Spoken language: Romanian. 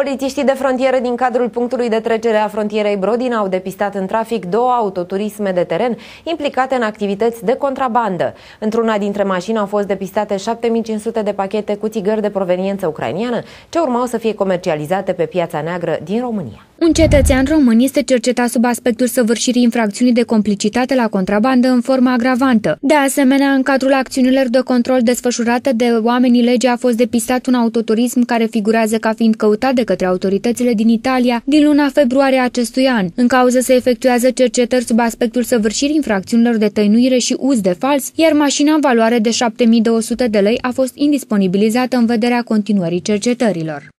Polițiștii de frontieră din cadrul punctului de trecere a frontierei Brodin au depistat în trafic două autoturisme de teren implicate în activități de contrabandă. Într-una dintre mașini au fost depistate 7500 de pachete cu țigări de proveniență ucrainiană, ce urmau să fie comercializate pe piața neagră din România. Un cetățean român este cercetat sub aspectul săvârșirii infracțiunii de complicitate la contrabandă în formă agravantă. De asemenea, în cadrul acțiunilor de control desfășurate de oamenii legii a fost depistat un autoturism care figurează ca fiind căutat de către autoritățile din Italia din luna februarie acestui an. În cauză se efectuează cercetări sub aspectul săvârșirii infracțiunilor de tăinuire și uz de fals, iar mașina în valoare de 7200 de lei a fost indisponibilizată în vederea continuării cercetărilor.